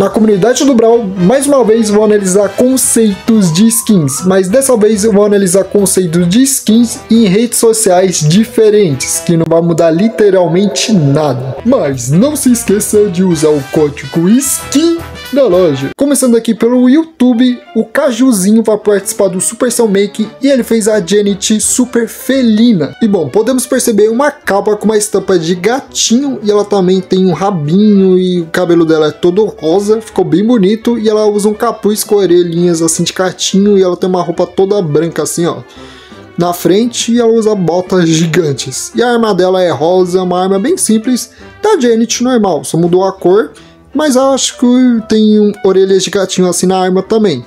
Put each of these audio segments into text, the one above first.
Na comunidade do Brawl, mais uma vez vou analisar conceitos de skins, mas dessa vez eu vou analisar conceitos de skins em redes sociais diferentes, que não vai mudar literalmente nada. Mas não se esqueça de usar o código SKIN na loja. Começando aqui pelo YouTube, o Cajuzinho vai participar do Super Cell Make e ele fez a Janet super felina. E bom, podemos perceber uma capa com uma estampa de gatinho e ela também tem um rabinho e o cabelo dela é todo rosa, ficou bem bonito e ela usa um capuz com orelhinhas assim de cartinho e ela tem uma roupa toda branca assim, ó na frente e ela usa botas gigantes. E a arma dela é rosa, uma arma bem simples da Janet normal, só mudou a cor mas acho que tem orelhas de gatinho assim na arma também.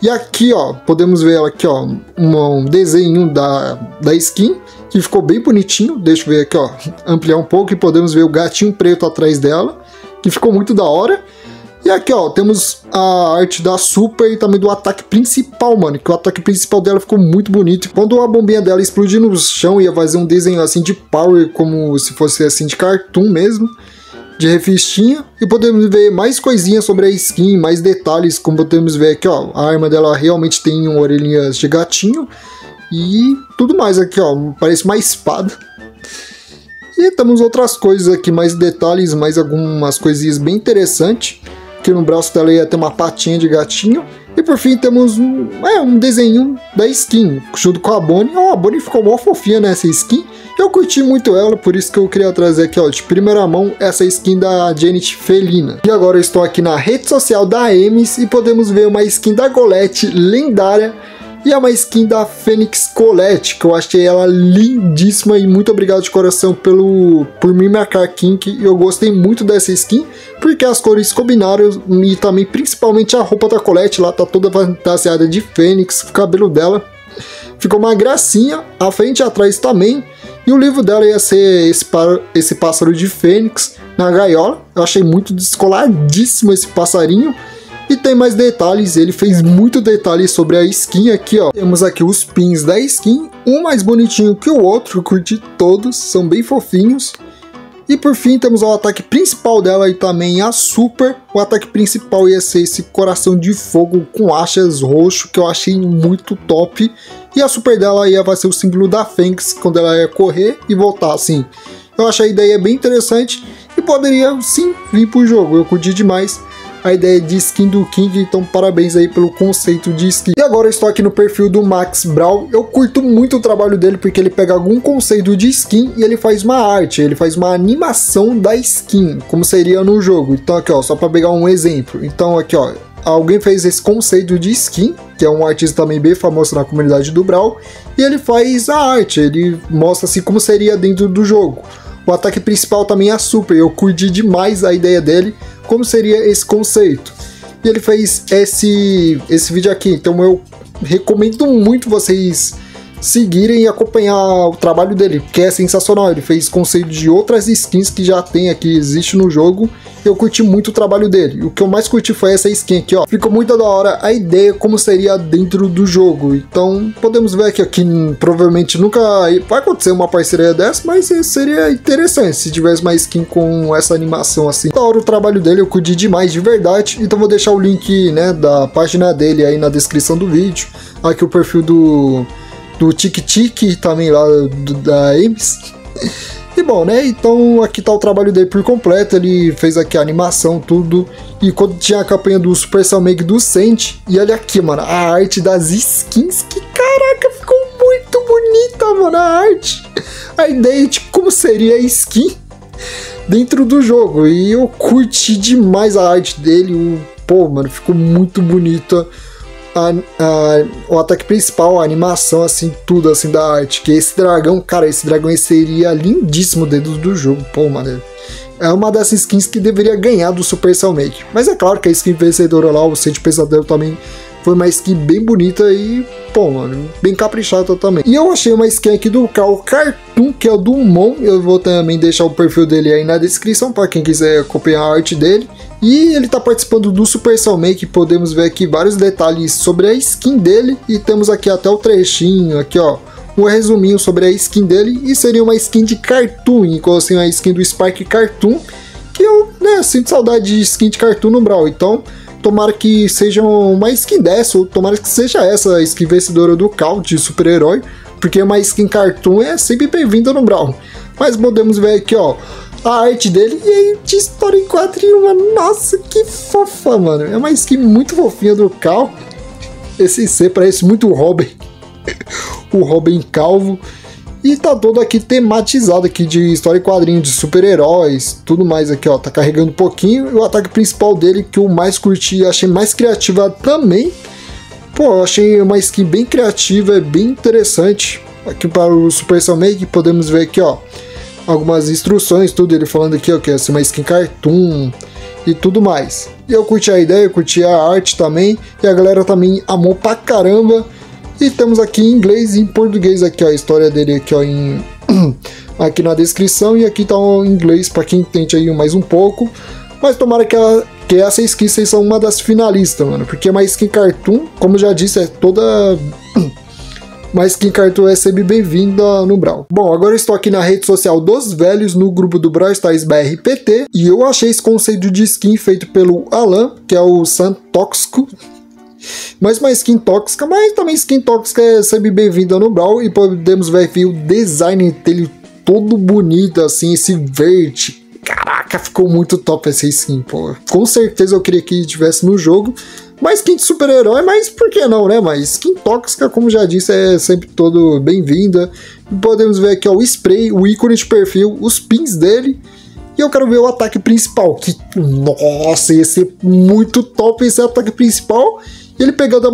E aqui, ó, podemos ver aqui, ó, um, desenho da, da skin, que ficou bem bonitinho. Deixa eu ver aqui, ó, ampliar um pouco e podemos ver o gatinho preto atrás dela, que ficou muito da hora. E aqui, ó, temos a arte da Super e também do ataque principal, mano. Que o ataque principal dela ficou muito bonito. Quando a bombinha dela explodiu no chão, ia fazer um desenho assim de power, como se fosse assim de cartoon mesmo de revistinha e podemos ver mais coisinhas sobre a skin, mais detalhes, como podemos ver aqui, ó, a arma dela realmente tem orelhinhas de gatinho e tudo mais aqui, ó, parece uma espada. E temos outras coisas aqui, mais detalhes, mais algumas coisinhas bem interessantes, que no braço dela ia ter uma patinha de gatinho. E por fim temos um, é, um desenho da skin, junto com a Bonnie. Oh, a Bonnie ficou mó fofinha nessa skin. Eu curti muito ela, por isso que eu queria trazer aqui, ó, de primeira mão, essa skin da Janet Felina. E agora eu estou aqui na rede social da Ames e podemos ver uma skin da Golette lendária e é uma skin da Fênix Colette, que eu achei ela lindíssima e muito obrigado de coração pelo, por me marcar Kink. Eu gostei muito dessa skin, porque as cores combinaram e também principalmente a roupa da Colette lá tá toda fantasiada de Fênix, o cabelo dela ficou uma gracinha, a frente e atrás também. E o livro dela ia ser esse, esse pássaro de fênix na gaiola. Eu achei muito descoladíssimo esse passarinho. E tem mais detalhes, ele fez muito detalhes sobre a skin aqui, ó. Temos aqui os pins da skin, um mais bonitinho que o outro, curti todos, são bem fofinhos. E por fim temos o ataque principal dela e também a super. O ataque principal ia ser esse coração de fogo com achas roxo que eu achei muito top. E a super dela ia vai ser o símbolo da Fênix quando ela ia correr e voltar assim. Eu achei a ideia bem interessante e poderia sim vir pro jogo, eu curti demais a ideia de skin do King, então parabéns aí pelo conceito de skin. E agora eu estou aqui no perfil do Max Brawl, eu curto muito o trabalho dele porque ele pega algum conceito de skin e ele faz uma arte, ele faz uma animação da skin, como seria no jogo. Então aqui ó, só para pegar um exemplo. Então aqui ó, alguém fez esse conceito de skin, que é um artista também bem famoso na comunidade do Brawl, e ele faz a arte, ele mostra assim como seria dentro do jogo. O ataque principal também é super, eu curti demais a ideia dele, como seria esse conceito. E ele fez esse, esse vídeo aqui, então eu recomendo muito vocês seguirem e acompanhar o trabalho dele, que é sensacional. Ele fez conceito de outras skins que já tem aqui, existe no jogo. Eu curti muito o trabalho dele. O que eu mais curti foi essa skin aqui, ó. Ficou muito da hora a ideia como seria dentro do jogo. Então, podemos ver aqui, que provavelmente nunca vai acontecer uma parceria dessa, mas seria interessante se tivesse uma skin com essa animação assim. Da hora o trabalho dele, eu curti demais de verdade. Então, vou deixar o link, né, da página dele aí na descrição do vídeo. Aqui o perfil do do Tic Tic também lá do, da Ames. Bom, né? Então aqui tá o trabalho dele por completo. Ele fez aqui a animação, tudo. E quando tinha a campanha do Super Make do Sent. E olha aqui, mano, a arte das skins. Que caraca, ficou muito bonita, mano, a arte. A ideia de como seria a skin dentro do jogo. E eu curti demais a arte dele. O, pô, mano, ficou muito bonita a, a, o ataque principal, a animação, assim, tudo assim da arte. Que esse dragão, cara, esse dragão seria lindíssimo dentro do jogo. Pô, mano. É uma dessas skins que deveria ganhar do Super Cell Make. Mas é claro que a skin vencedora lá, o Sente Pesadelo também foi uma skin bem bonita e, pô, mano, bem caprichada também. E eu achei uma skin aqui do Carl Cartoon, que é o do Mon. Eu vou também deixar o perfil dele aí na descrição para quem quiser acompanhar a arte dele. E ele está participando do Super Cell Make, podemos ver aqui vários detalhes sobre a skin dele e temos aqui até o trechinho aqui, ó, um resuminho sobre a skin dele e seria uma skin de Cartoon, igual assim a skin do Spark Cartoon, que eu, né, sinto saudade de skin de cartoon no Brawl. Então, tomara que seja uma skin dessa, ou tomara que seja essa a skin vencedora do Cal de super-herói, porque uma skin cartoon é sempre bem-vinda no Brawl. Mas podemos ver aqui, ó, a arte dele e aí de história em quadrinho, mano. Nossa, que fofa, mano. É uma skin muito fofinha do Cal. Esse C parece muito o Robin. o Robin calvo. E tá todo aqui tematizado aqui de história em quadrinho, de super-heróis, tudo mais aqui, ó. Tá carregando um pouquinho. E o ataque principal dele, que eu mais curti e achei mais criativa também. Pô, eu achei uma skin bem criativa, bem interessante. Aqui para o Super Cell Make, podemos ver aqui, ó. Algumas instruções, tudo ele falando aqui, ó, que é uma skin cartoon e tudo mais. E eu curti a ideia, curti a arte também. E a galera também amou pra caramba. E temos aqui em inglês e em português aqui ó, a história dele aqui ó, em, aqui na descrição e aqui tá o inglês para quem entende aí mais um pouco. Mas tomara que, ela, que essa skin seja uma das finalistas, mano. Porque uma skin cartoon, como já disse, é toda... uma skin cartoon é sempre bem-vinda no Brawl. Bom, agora estou aqui na rede social dos velhos, no grupo do Brawl Stars BRPT, e eu achei esse conceito de skin feito pelo Alan, que é o Santoxco, mais uma skin tóxica, mas também skin tóxica é sempre bem-vinda no Brawl e podemos ver aqui o design dele todo bonito, assim, esse verde. Caraca, ficou muito top essa skin, pô. Com certeza eu queria que tivesse no jogo. Mais skin de super-herói, mas por que não, né? Mas skin tóxica, como já disse, é sempre todo bem-vinda. Podemos ver aqui ó, o spray, o ícone de perfil, os pins dele. E eu quero ver o ataque principal, que, nossa, ia ser muito top esse ataque principal. E ele pegando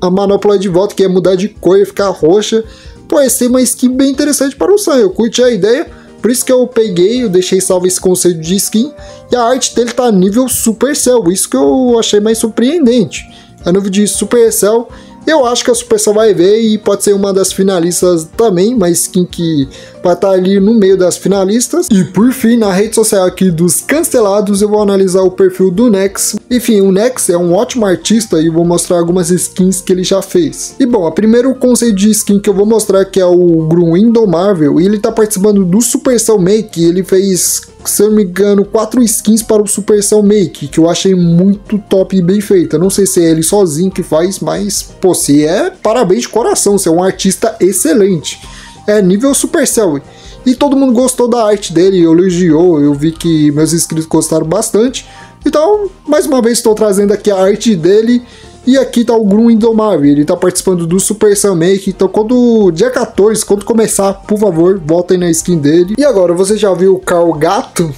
a, manopla de volta, que é mudar de cor e ficar roxa. Pô, ia ser uma skin bem interessante para o Sam. Eu curti a ideia. Por isso que eu peguei, eu deixei salvo esse conceito de skin. E a arte dele tá nível Supercell. Isso que eu achei mais surpreendente. A nível de Supercell. Eu acho que a Supercell vai ver e pode ser uma das finalistas também, uma skin que vai estar ali no meio das finalistas. E por fim, na rede social aqui dos cancelados, eu vou analisar o perfil do Nex. Enfim, o Nex é um ótimo artista e vou mostrar algumas skins que ele já fez. E bom, a primeiro conceito de skin que eu vou mostrar que é o Grum Indomável, e ele tá participando do Supercell Make, ele fez se eu não me engano, quatro skins para o Supercell Make, que eu achei muito top e bem feita. Não sei se é ele sozinho que faz, mas, pô, se é, parabéns de coração, você é um artista excelente. É nível Supercell. E todo mundo gostou da arte dele, elogiou, eu vi que meus inscritos gostaram bastante. Então, mais uma vez estou trazendo aqui a arte dele e aqui tá o Grum Indomável, ele tá participando do Super Sam Make, então quando dia 14, quando começar, por favor, voltem na skin dele. E agora, você já viu o Carl Gato?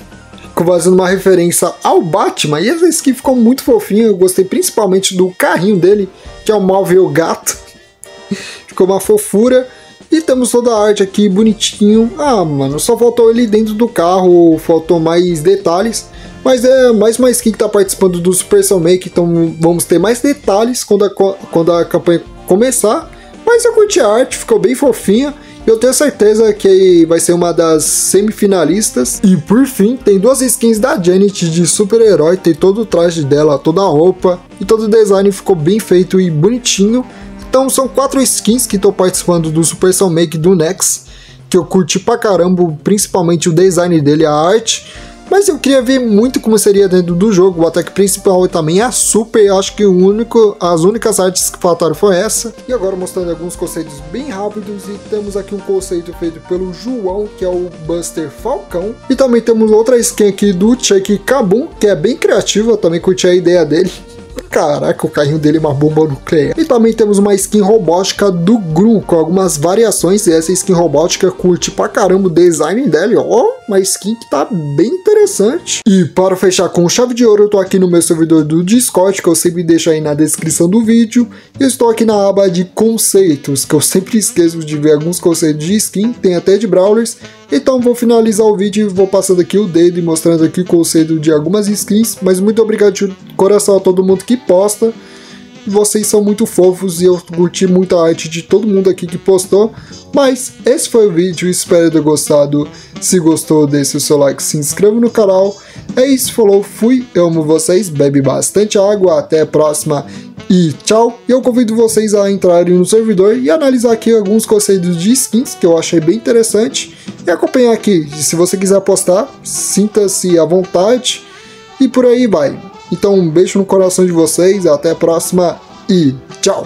Fazendo uma referência ao Batman, e essa skin ficou muito fofinha, eu gostei principalmente do carrinho dele, que é o Móvel Gato. ficou uma fofura. E temos toda a arte aqui bonitinho. Ah, mano, só faltou ele dentro do carro, faltou mais detalhes. Mas é mais uma skin que está participando do Super Cell Make, então vamos ter mais detalhes quando a, quando a campanha começar. Mas eu curti a arte, ficou bem fofinha. Eu tenho certeza que vai ser uma das semifinalistas. E por fim, tem duas skins da Janet de super-herói. Tem todo o traje dela, toda a roupa. E todo o design ficou bem feito e bonitinho. Então são quatro skins que estão participando do Super Cell Make do Nex. Que eu curti pra caramba, principalmente o design dele, a arte. Mas eu queria ver muito como seria dentro do jogo. O ataque principal também é super. Acho que o único, as únicas artes que faltaram foi essa. E agora mostrando alguns conceitos bem rápidos. E temos aqui um conceito feito pelo João, que é o Buster Falcão. E também temos outra skin aqui do Chuck Kabum, que é bem criativa. Eu também curti a ideia dele. Caraca, o carrinho dele é uma bomba nuclear. E também temos uma skin robótica do Grum, com algumas variações. E essa skin robótica curte pra caramba o design dela. Ó, uma skin que tá bem interessante. E para fechar com chave de ouro, eu tô aqui no meu servidor do Discord, que eu sempre deixo aí na descrição do vídeo. E estou aqui na aba de conceitos, que eu sempre esqueço de ver alguns conceitos de skin, tem até de Brawlers. Então vou finalizar o vídeo e vou passando aqui o dedo e mostrando aqui o conceito de algumas skins. Mas muito obrigado de coração a todo mundo que posta. Vocês são muito fofos e eu curti muito a arte de todo mundo aqui que postou. Mas esse foi o vídeo, espero ter gostado. Se gostou, deixe o seu like, se inscreva no canal. É isso, falou, fui, eu amo vocês, bebe bastante água, até a próxima e tchau. E eu convido vocês a entrarem no servidor e analisar aqui alguns conceitos de skins que eu achei bem interessante e acompanhar aqui. Se você quiser apostar, sinta-se à vontade. e por aí vai. Então um beijo no coração de vocês, até a próxima e tchau!